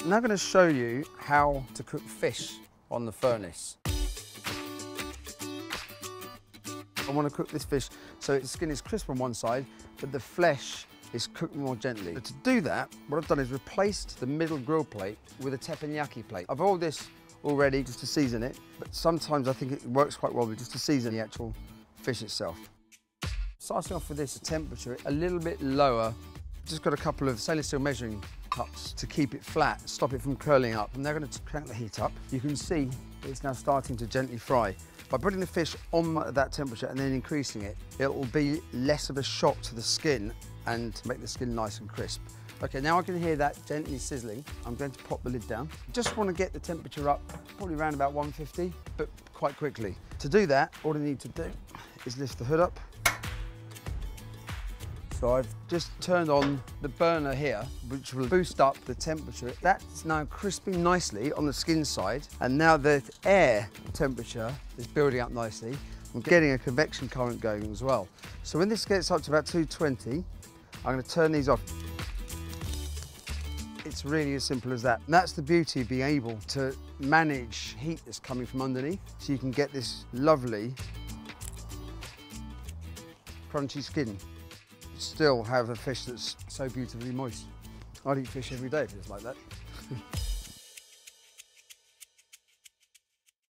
I'm now going to show you how to cook fish on the furnace. I want to cook this fish so its skin is crisp on one side, but the flesh is cooked more gently. But to do that, what I've done is replaced the middle grill plate with a teppanyaki plate. I've oiled this already just to season it, but sometimes I think it works quite well with just to season the actual fish itself. Starting off with this temperature a little bit lower, just got a couple of stainless steel measuring to keep it flat, stop it from curling up. And they're going to crank the heat up. You can see it's now starting to gently fry. By putting the fish on that temperature and then increasing it, it will be less of a shock to the skin and make the skin nice and crisp. Okay, now I can hear that gently sizzling. I'm going to pop the lid down. Just want to get the temperature up, probably around about 150, but quite quickly. To do that, all I need to do is lift the hood up. So I've just turned on the burner here, which will boost up the temperature. That's now crisping nicely on the skin side. And now the air temperature is building up nicely. I'm getting a convection current going as well. So when this gets up to about 220, I'm going to turn these off. It's really as simple as that. And that's the beauty of being able to manage heat that's coming from underneath. So you can get this lovely crunchy skin. Still have a fish that's so beautifully moist. I'd eat fish every day if it's like that.